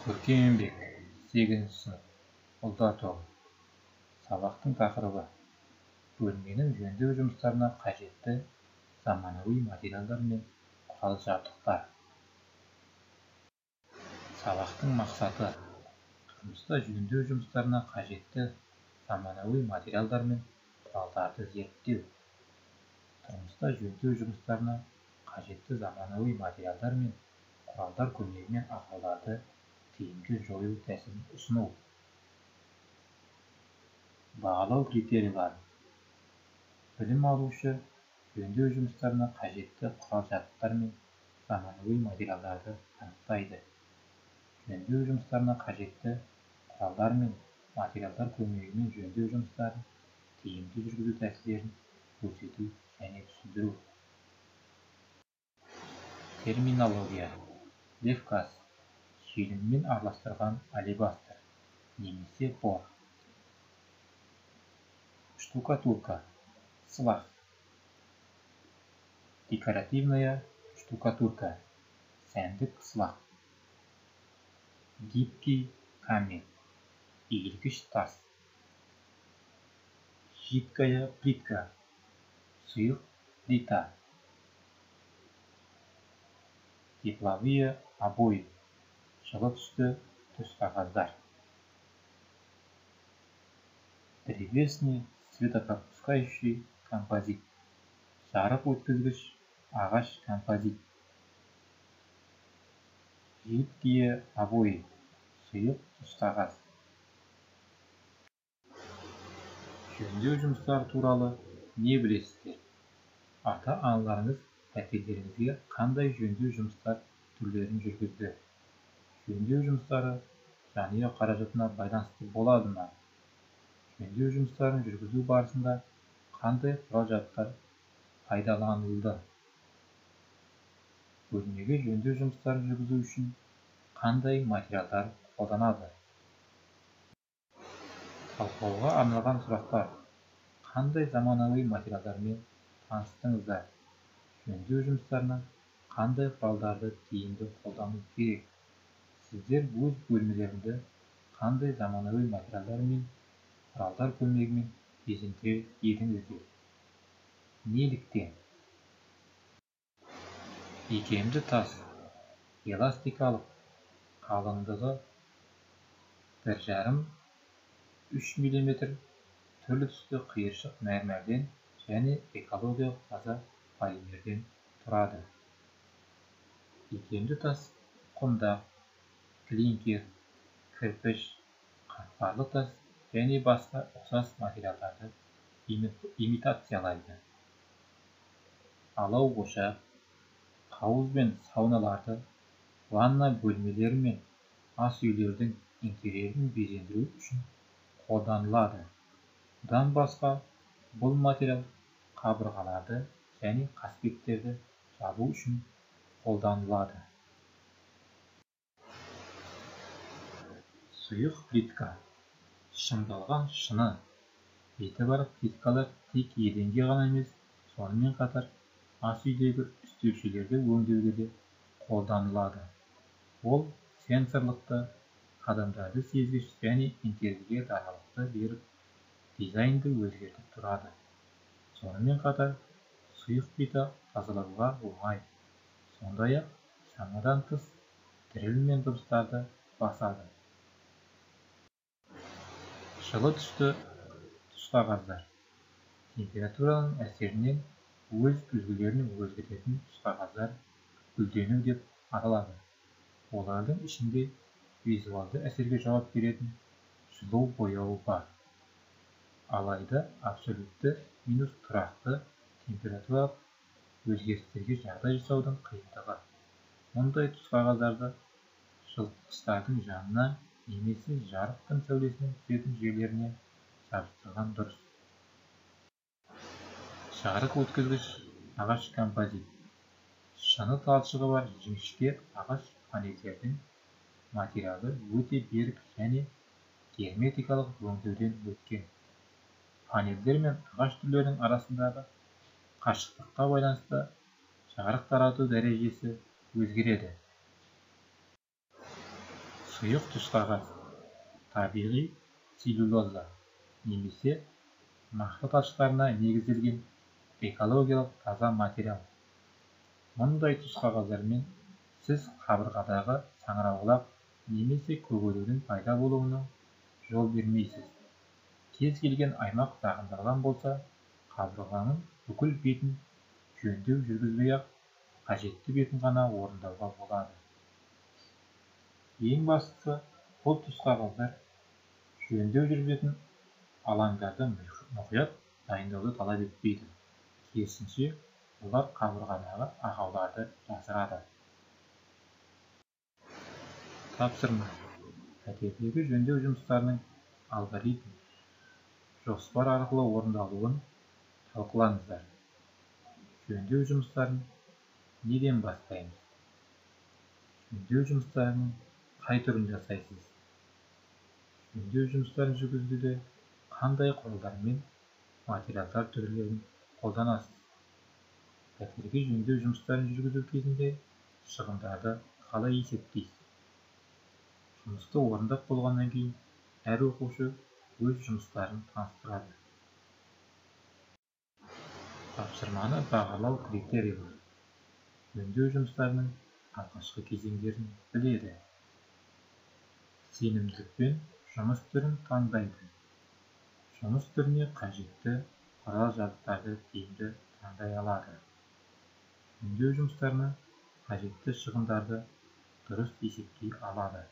көркем еңбек сегізінші сынып ұлда тоғыз сабақтың тақырыбы. Бөлменің жөндеу жұмыстарына қажетті заманауи материалдар мен құрал-жабдықтар сабақтың мақсаты. Тұрмыста жөндеу жұмыстарына қажетті заманауи материалдар мен құралдарды зерттеу. Тұрмыста жөндеу жұмыстарына қажетті заманауи материалдар мен құралдар көмегімен ақауларды тиімді жою тәсілін ұсыну бағалау критерийлері білім алушы жөндеу жұмыстарына қажетті құрал-жабдықтар мен заманауи материалдарды анықтайды. Жөндеу жұмыстарына қажетті құралдар мен материалдар көмегімен жөндеу жұмыстарын тиімді жүргізу тәсілдерін көрсету және түсіндіру. Терминология. Левкас. Желіммен араластырған алебастр немесе бор. Штукатурка свах декоративная штукатурка сәндік свах гибкий камень иілгіш тас. Жидкая плитка сұйық плита. Тепловые обои. Жылы түсті түсқағаздар древесный светопропускающий композит жарық өткізгіш ағаш композит жидкие обои сұйық түсқағаз жөндеу жұмыстары туралы не білесіздер ата аналарыңыз пәтерлеріңізге қандай жөндеу жұмыстар түрлерін жүргізді жөндеу жұмыстары жанұя қаражатына байланысты болады ма? жөндеу жұмыстарын жүргізу барысында қандай құрал-жабдықтар пайдаланылды? бөлмеге жөндеу жұмыстарын жүргізу үшін қандай материалдар қолданады? талқылауға арналған сұрақтар. қандай заманауи материалдармен таныстыңыздар? жөндеу жұмыстарына қандай құралдарды тиімді қолдану керек? Сіздер өз бөлмелеріңді қандай заманауи материалдар мен құралдар көмегімен безендірер едіңіздер неліктен икемді тас эластикалық қалыңдығы бір жарым үш миллиметр түрлі түсті қиыршық мәрмәрден және экологиялық таза полимерден тұрады икемді тас құмдақ клинкер кірпіш қатпарлы тас және басқа ұқсас материалдарды имитациялайды алау ошақ қауыз бен сауналарды ванна бөлмелері мен ас үйлердің интерьерін безендіру үшін қолданылады бұдан басқа бұл материал қабырғаларды және қасбеттерді жабу үшін қолданылады сұйық плитка. Шыңдалған шыны. Беті бар плиткалар тек еденге ғана емес сонымен қатар ас үйдегі үстелшелерді өңдеуге де қолданылады. Ол сенсорлықты адамдарды сезгіш және интерьерге даралықты беріп дизайнды өзгертіп тұрады. Сонымен қатар сұйық плита тазалауға оңай. Сондай ақ шамадан тыс діріл мен дыбыстарды басады. Жылы түсті түсқағаздар температураның әсерінен өз үлгілерін өзгертетін түсқағаздар гүлдену деп аталады. Олардың ішінде визуалды әсерге жауап беретін жылу бояуы бар. Алайда абсолютті минус тұрақты температуралық өзгерістерге жағдай жасаудың қиындығы. Мұндай түсқағаздарды жылытқыштардың жанына немесе жарық күн сәулесінің түсетін жерлеріне жабыстырған дұрыс. Жарық өткізгіш ағаш композит. Шыны талшығы бар жіңішке ағаш панельдердің материалы өте берік және герметикалық өңдеуден өткен. Панельдер мен ағаш түрлерінің арасындағы қашықтыққа байланысты жарық тарату дәрежесі өзгереді. Сұйық түсқағаз табиғи целлюлоза немесе мақта талшықтарына негізделген экологиялық таза материал мұндай түсқағаздармен сіз қабырғадағы саңырауқұлақ немесе көгілудің пайда болуына жол бермейсіз кез келген аймақ зақымдалған болса қабырғаның бүкіл бетін жөндеу жүргізбей ақ қажетті бетін ғана орындауға болады ең бастысы бұл түсқағаздар жөндеу жүргізетін алаңдарды мұқият дайындауды талап етпейді. Керісінше олар қабырғадағы ақауларды жасырады. Тапсырма. Пәтердегі жөндеу жұмыстарының алгоритм жоспар арқылы орындалуын талқылаңыздар. Жөндеу жұмыстарын неден бастаймыз? Жөндеу жұмыстарының қай түрін жасайсыз жөндеу жұмыстарын жүргізуде қандай құралдар мен материалдар түрлерін қолданасыз пәтерге жөндеу жұмыстарын жүргізу кезінде шығындарды қалай есептейсіз жұмысты орындап болғаннан кейін әр оқушы өз жұмыстарын таныстырады тапсырманы бағалау критерийлері жөндеу жұмыстарының алғашқы кезеңдерін біледі сенімділікпен жұмыс түрін таңдайды. Жұмыс түріне қажетті құрал жабдықтарды тиімді таңдай алады. Жөндеу жұмыстарына қажетті шығындарды дұрыс есептей алады.